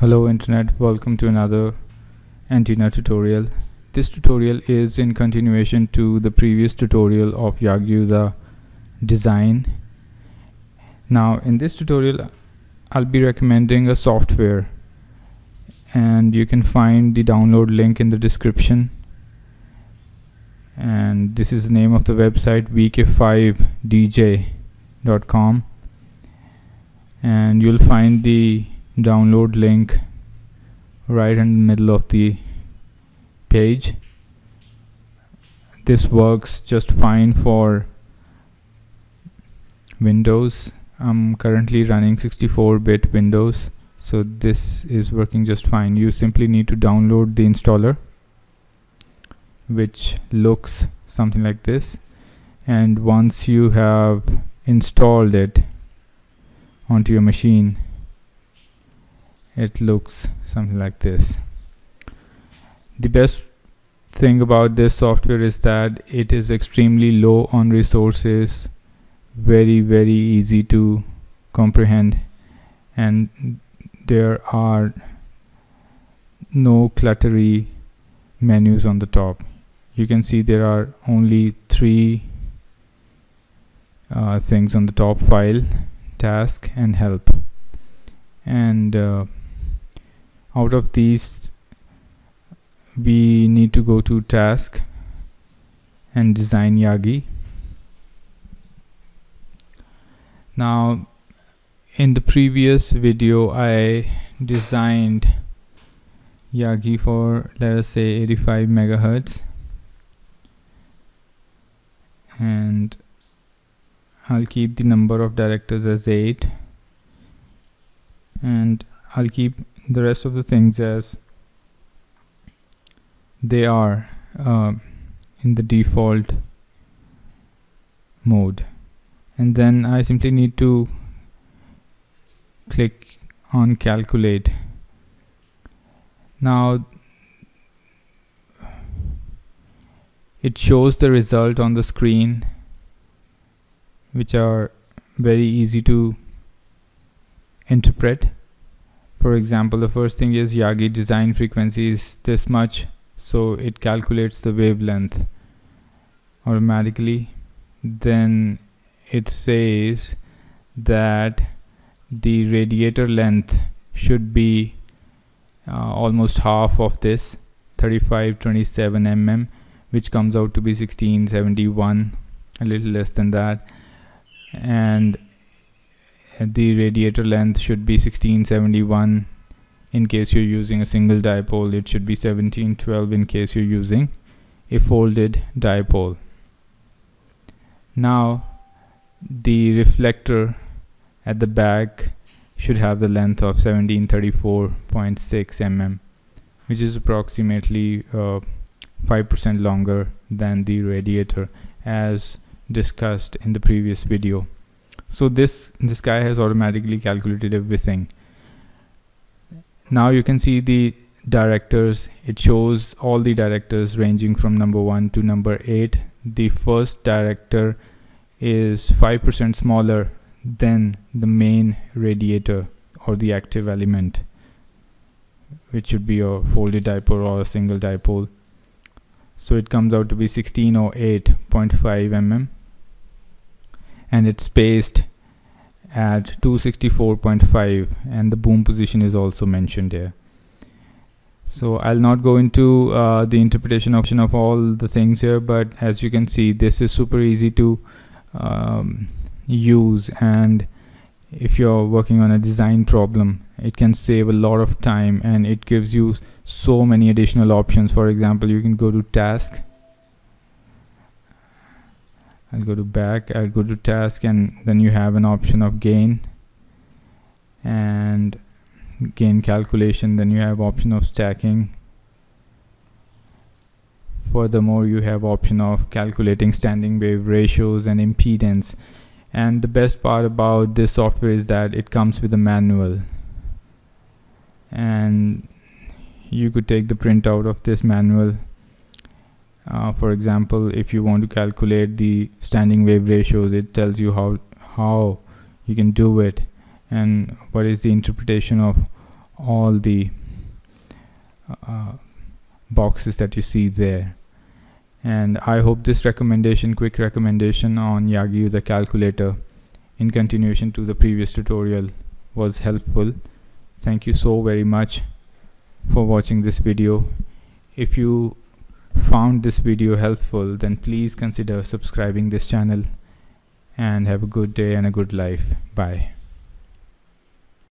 Hello internet, welcome to another antenna tutorial. This tutorial is in continuation to the previous tutorial of Yagi-Uda design. Now in this tutorial I'll be recommending a software and you can find the download link in the description and this is the name of the website vk5dj.com and you'll find the download link right in the middle of the page. This works just fine for Windows. I'm currently running 64-bit Windows so this is working just fine. You simply need to download the installer which looks something like this. And once you have installed it onto your machine it looks something like this. The best thing about this software is that it is extremely low on resources very very easy to comprehend and there are no cluttery menus on the top. You can see there are only three uh, things on the top file task and help. And uh, out of these we need to go to task and design Yagi. Now in the previous video I designed Yagi for let us say 85 megahertz. And I'll keep the number of directors as 8 and I'll keep the rest of the things as they are uh, in the default mode. And then I simply need to click on calculate. Now it shows the result on the screen which are very easy to interpret for example the first thing is Yagi design frequency is this much so it calculates the wavelength automatically. Then it says that the radiator length should be uh, almost half of this 3527 mm which comes out to be 1671 a little less than that. And the radiator length should be 1671 in case you're using a single dipole. It should be 1712 in case you're using a folded dipole. Now the reflector at the back should have the length of 1734.6 mm which is approximately 5% uh, longer than the radiator as discussed in the previous video so this this guy has automatically calculated everything. Now you can see the directors. It shows all the directors ranging from number 1 to number 8 the first director is 5% smaller than the main radiator or the active element which should be a folded dipole or a single dipole. So it comes out to be 1608.5 mm and it's spaced at 264.5 and the boom position is also mentioned here. So I'll not go into uh, the interpretation option of all the things here but as you can see this is super easy to um, use and if you're working on a design problem it can save a lot of time and it gives you so many additional options. For example you can go to task I'll go to back I'll go to task and then you have an option of gain. And gain calculation then you have option of stacking. Furthermore you have option of calculating standing wave ratios and impedance. And the best part about this software is that it comes with a manual. And you could take the printout of this manual uh, for example if you want to calculate the standing wave ratios it tells you how how you can do it. And what is the interpretation of all the uh, boxes that you see there. And I hope this recommendation quick recommendation on Yagi-Uda calculator in continuation to the previous tutorial was helpful. Thank you so very much for watching this video. If you found this video helpful then please consider subscribing this channel. And have a good day and a good life. Bye